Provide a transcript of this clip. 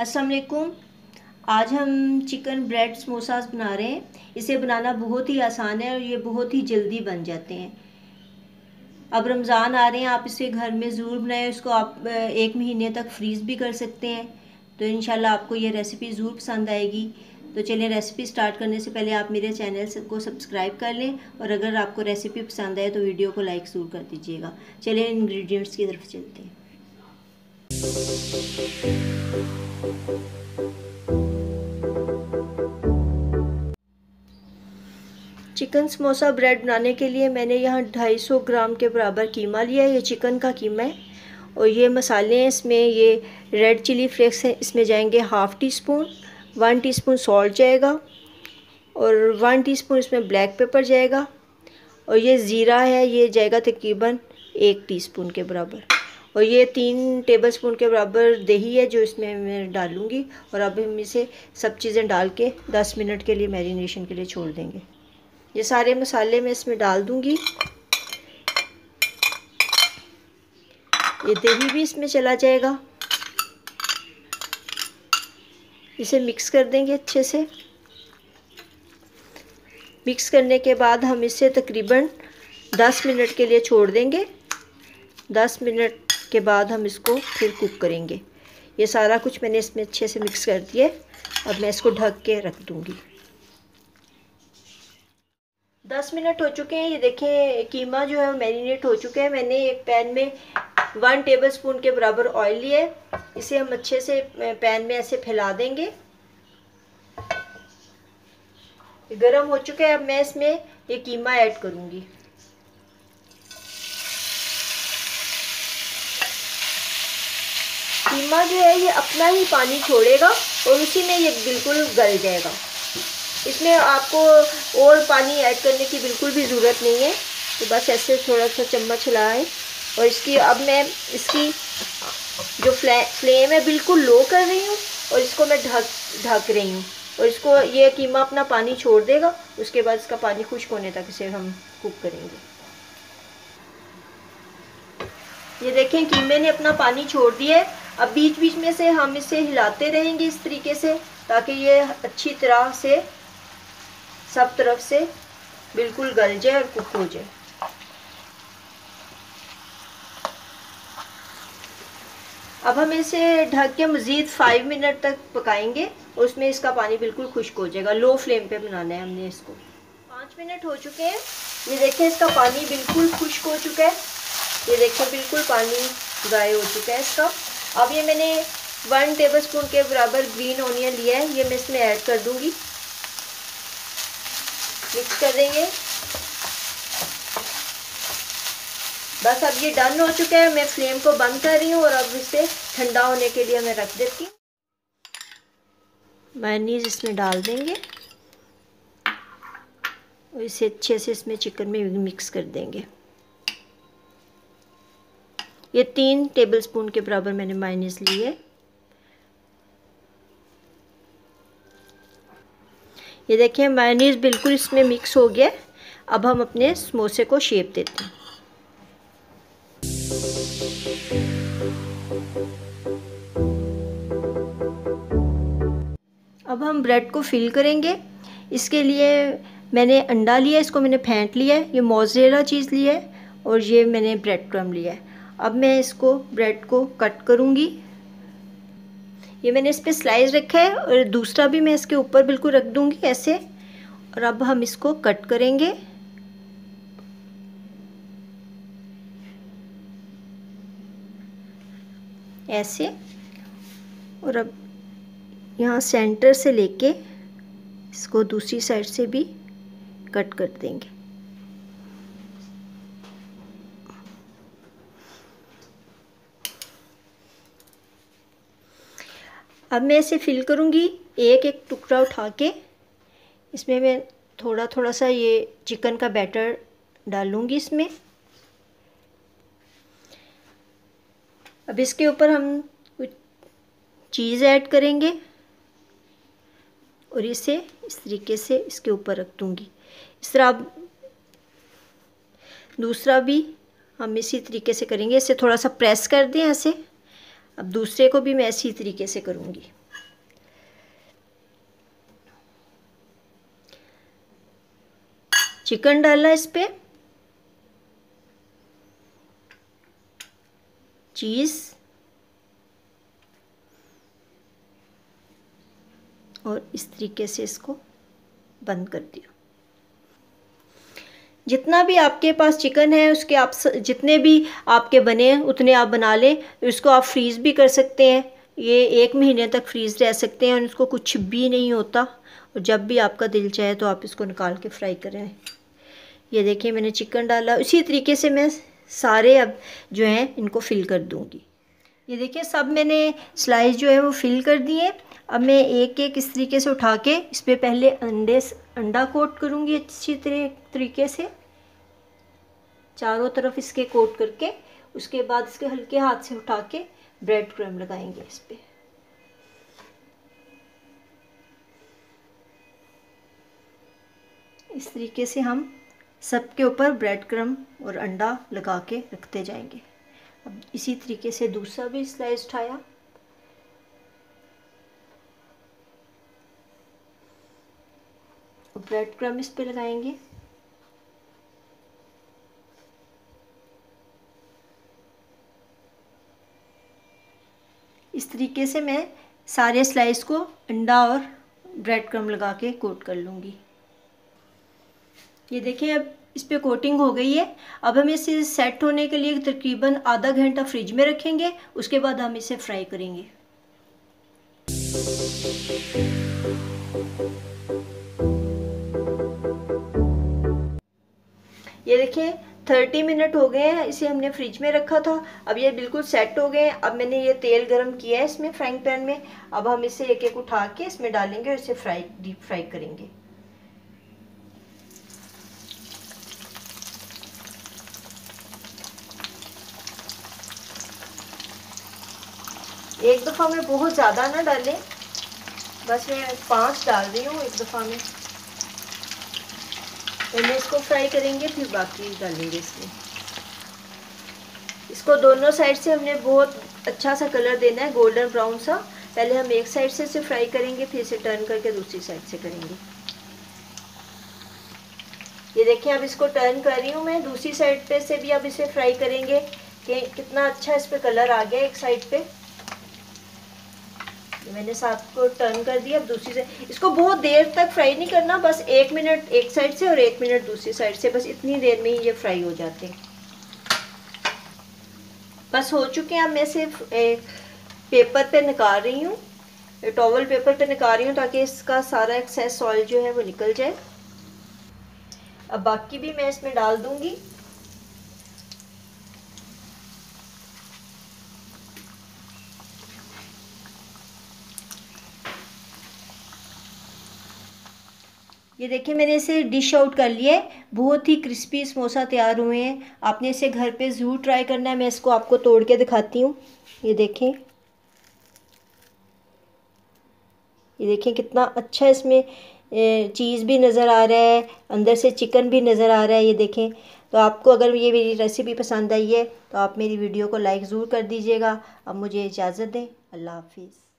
अस्सलाम वालेकुम आज हम चिकन ब्रेड समोसास बना रहे हैं। इसे बनाना बहुत ही आसान है और ये बहुत ही जल्दी बन जाते हैं। अब रमज़ान आ रहे हैं, आप इसे घर में ज़रूर बनाएँ इसको आप एक महीने तक फ्रीज़ भी कर सकते हैं। तो इन आपको ये रेसिपी ज़रूर पसंद आएगी। तो चलिए रेसिपी स्टार्ट करने से पहले आप मेरे चैनल को सब्सक्राइब कर लें और अगर आपको रेसिपी पसंद आए तो वीडियो को लाइक ज़रूर कर दीजिएगा। चलिए इंग्रेडिएंट्स की तरफ़ चलते हैं। चिकन समोसा ब्रेड बनाने के लिए मैंने यहाँ 250 ग्राम के बराबर कीमा लिया है। ये चिकन का कीमा है और ये मसाले हैं। इसमें ये रेड चिली फ्लेक्स हैं। इसमें जाएँगे half teaspoon one teaspoon salt जाएगा और वन टी स्पून इसमें ब्लैक पेपर जाएगा और ये ज़ीरा है। ये जाएगा तकरीबन एक टीस्पून के बराबर। और ये तीन टेबल स्पून के बराबर दही है जो इसमें मैं डालूँगी और अब हम इसे सब चीज़ें डाल के दस मिनट के लिए मैरिनेशन के लिए छोड़ देंगे। ये सारे मसाले मैं इसमें डाल दूँगी। ये दही भी इसमें चला जाएगा। इसे मिक्स कर देंगे अच्छे से। मिक्स करने के बाद हम इसे तकरीबन 10 मिनट के लिए छोड़ देंगे। 10 मिनट के बाद हम इसको फिर कुक करेंगे। ये सारा कुछ मैंने इसमें अच्छे से मिक्स कर दिया अब मैं इसको ढक के रख दूँगी। दस मिनट हो चुके हैं। ये देखें, कीमा जो है मैरिनेट हो चुके हैं। मैंने एक पैन में वन टेबल स्पून के बराबर ऑयल लिए इसे हम अच्छे से पैन में ऐसे फैला देंगे। गरम हो चुके हैं। अब मैं इसमें ये कीमा ऐड करूँगी। कीमा जो है ये अपना ही पानी छोड़ेगा और उसी में ये बिल्कुल गल जाएगा। इसमें आपको और पानी ऐड करने की बिल्कुल भी ज़रूरत नहीं है। तो बस ऐसे थोड़ा सा चम्मच हिलाएँ और इसकी, अब मैं इसकी जो फ्ले, फ्लेम है बिल्कुल लो कर रही हूँ और इसको मैं ढक ढक रही हूँ। और इसको ये कीमा अपना पानी छोड़ देगा, उसके बाद इसका पानी खुश्क होने तक इसे हम कुक करेंगे। ये देखें, कीमे ने अपना पानी छोड़ दिया है। अब बीच बीच में से हम इसे हिलाते रहेंगे इस तरीके से, ताकि ये अच्छी तरह से सब तरफ़ से बिल्कुल गल जाए और कुक हो जाए। अब हम इसे ढक के मज़ीद फाइव मिनट तक पकाएँगे, उसमें इसका पानी बिल्कुल खुश्क हो जाएगा। लो फ्लेम पे बनाना है हमने इसको। पाँच मिनट हो चुके हैं। ये देखें, इसका पानी बिल्कुल खुश्क हो चुका है। ये देखें, बिल्कुल पानी ड्राई हो चुका है इसका। अब ये मैंने वन टेबल स्पून के बराबर ग्रीन ऑनियन लिया है, ये मैं इसमें ऐड कर दूँगी। मिक्स कर देंगे। बस अब ये डन हो चुका है, मैं फ्लेम को बंद कर रही हूँ और अब इसे ठंडा होने के लिए मैं रख देती हूँ। मैनीज इसमें डाल देंगे। और इसे अच्छे से इसमें चिकन में मिक्स कर देंगे। ये तीन टेबलस्पून के बराबर मैंने माइनस ली है। ये देखिए मायनीज बिल्कुल इसमें मिक्स हो गया। अब हम अपने समोसे को शेप देते हैं। अब हम ब्रेड को फिल करेंगे। इसके लिए मैंने अंडा लिया इसको मैंने फेंट लिया है, ये मोजरेला चीज़ लिया है और ये मैंने ब्रेड क्रम लिया है। अब मैं इसको ब्रेड को कट करूँगी। ये मैंने इस पर स्लाइस रखा है और दूसरा भी मैं इसके ऊपर बिल्कुल रख दूँगी ऐसे। और अब हम इसको कट करेंगे। ऐसे। और अब यहाँ सेंटर से लेके इसको दूसरी साइड से भी कट कर देंगे। अब मैं इसे फिल करूँगी, एक एक टुकड़ा उठा के। इसमें मैं थोड़ा थोड़ा सा ये चिकन का बैटर डालूँगी इसमें। अब इसके ऊपर हम कुछ चीज़ ऐड करेंगे और इसे इस तरीके से इसके ऊपर रख दूँगी। इस तरह अब दूसरा भी हम इसी तरीके से करेंगे। इसे थोड़ा सा प्रेस कर दें ऐसे। अब दूसरे को भी मैं इसी तरीके से करूँगी। चिकन डाला इस पर चीज़। और इस तरीके से इसको बंद कर दियो। जितना भी आपके पास चिकन है उसके आप स, जितने भी आपके बने उतने आप बना लें। इसको आप फ्रीज़ भी कर सकते हैं। ये एक महीने तक फ्रीज़ रह सकते हैं और इसको कुछ भी नहीं होता। और जब भी आपका दिल चाहे तो आप इसको निकाल के फ्राई करें। ये देखिए मैंने चिकन डाला। उसी तरीके से मैं सारे अब जो हैं इनको फिल कर दूँगी। ये देखिए सब मैंने स्लाइस जो है वो फिल कर दिए। अब मैं एक एक इस तरीके से उठा के इस पर पहले अंडे अंडा कोट करूँगी अच्छी तरीके से। चारों तरफ़ इसके कोट करके, उसके बाद इसके हल्के हाथ से उठा के ब्रेड क्रम लगाएँगे इस पर इस तरीके से हम सबके ऊपर ब्रेड क्रम और अंडा लगा के रखते जाएँगे। अब इसी तरीके से दूसरा भी स्लाइस उठाया। ब्रेड क्रम इस पे लगाएँगे। इस तरीके से मैं सारे स्लाइस को अंडा और ब्रेड क्रम लगा के कोट कर लूँगी। ये देखिए, अब इस पर कोटिंग हो गई है। अब हम इसे सेट होने के लिए तकरीबन आधा घंटा फ्रिज में रखेंगे। उसके बाद हम इसे फ्राई करेंगे। ये देखिए थर्टी मिनट हो गए हैं, इसे हमने फ्रिज में रखा था। अब ये बिल्कुल सेट हो गए अब मैंने ये तेल गरम किया है इसमें फ्राइंग पैन में। अब हम इसे एक एक उठा के इसमें डालेंगे और इसे फ्राई डीप फ्राई करेंगे। एक दफ़ा में बहुत ज़्यादा ना डालें। बस मैं पाँच डाल रही हूँ एक दफ़ा में। पहले इसको फ्राई करेंगे, फिर बाकी डालेंगे इसमें। इसको दोनों साइड से हमने बहुत अच्छा सा कलर देना है गोल्डन ब्राउन सा। पहले हम एक साइड से इसे फ्राई करेंगे, फिर इसे टर्न करके दूसरी साइड से करेंगे। ये देखिए, अब इसको टर्न कर रही हूँ मैं। दूसरी साइड पे से भी अब इसे फ्राई करेंगे। कि कितना अच्छा इस पर कलर आ गया एक साइड पे। मैंने साथ को टर्न कर दिया, अब दूसरी से इसको बहुत देर तक फ्राई नहीं करना, बस एक मिनट एक साइड से और एक मिनट दूसरी साइड से, बस इतनी देर में ही ये फ्राई हो जाते हैं। बस हो चुके हैं, अब मैं सिर्फ़ पेपर पे निकाल रही हूँ टॉवल पेपर पे निकाल रही हूँ ताकि इसका सारा एक्सेस ऑयल जो है वो निकल जाए। अब बाकी भी मैं इसमें डाल दूँगी। ये देखिए, मैंने इसे डिश आउट कर लिया है। बहुत ही क्रिस्पी समोसा तैयार हुए हैं। आपने इसे घर पे ज़रूर ट्राई करना है। मैं इसको आपको तोड़ के दिखाती हूँ। ये देखें ये देखें कितना अच्छा इसमें चीज़ भी नज़र आ रहा है। अंदर से चिकन भी नज़र आ रहा है। ये देखें तो आपको अगर ये मेरी रेसिपी पसंद आई है तो आप मेरी वीडियो को लाइक ज़रूर कर दीजिएगा। अब मुझे इजाज़त दें। अल्लाह हाफिज़।